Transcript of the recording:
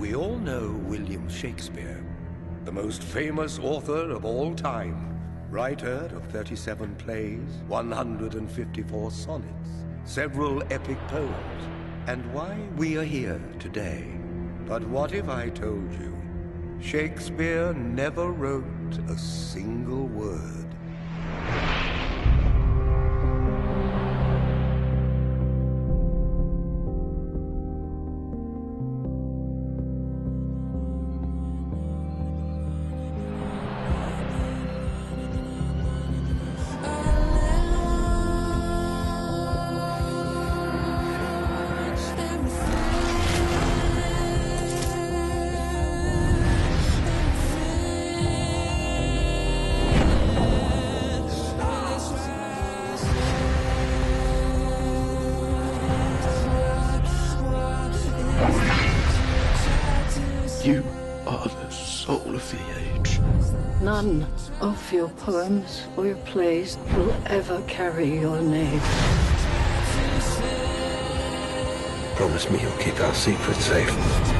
We all know William Shakespeare, the most famous author of all time, writer of 37 plays, 154 sonnets, several epic poems, and why we are here today. But what if I told you Shakespeare never wrote a single word? You are the soul of the age. None of your poems or your plays will ever carry your name. Promise me you'll keep our secret safe.